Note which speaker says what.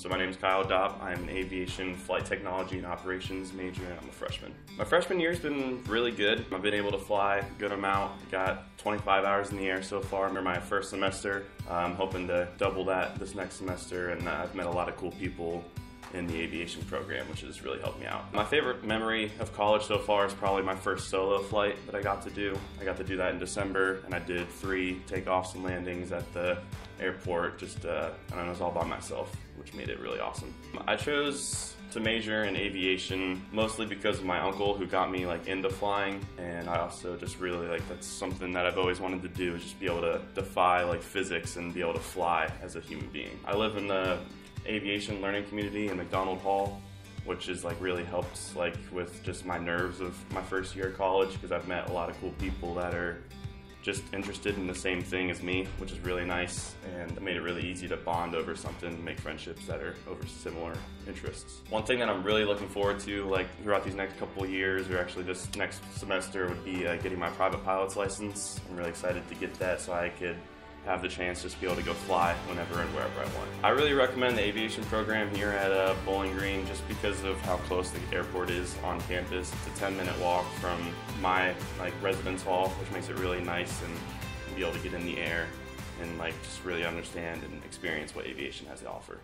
Speaker 1: So my name is Kyle Dopp. I'm an aviation flight technology and operations major and I'm a freshman. My freshman year's been really good. I've been able to fly a good amount. Got 25 hours in the air so far under my first semester. I'm hoping to double that this next semester and uh, I've met a lot of cool people in the aviation program, which has really helped me out. My favorite memory of college so far is probably my first solo flight that I got to do. I got to do that in December, and I did three takeoffs and landings at the airport. Just, uh, and I was all by myself, which made it really awesome. I chose to major in aviation mostly because of my uncle who got me like into flying and I also just really like that's something that I've always wanted to do is just be able to defy like physics and be able to fly as a human being. I live in the aviation learning community in McDonald Hall, which has like really helped like with just my nerves of my first year of college because I've met a lot of cool people that are just interested in the same thing as me, which is really nice and made it really easy to bond over something, make friendships that are over similar interests. One thing that I'm really looking forward to, like throughout these next couple years, or actually this next semester, would be uh, getting my private pilot's license. I'm really excited to get that so I could have the chance just to be able to go fly whenever and wherever I want. I really recommend the aviation program here at uh, Bowling Green just because of how close the airport is on campus. It's a 10 minute walk from my like residence hall, which makes it really nice and be able to get in the air and like just really understand and experience what aviation has to offer.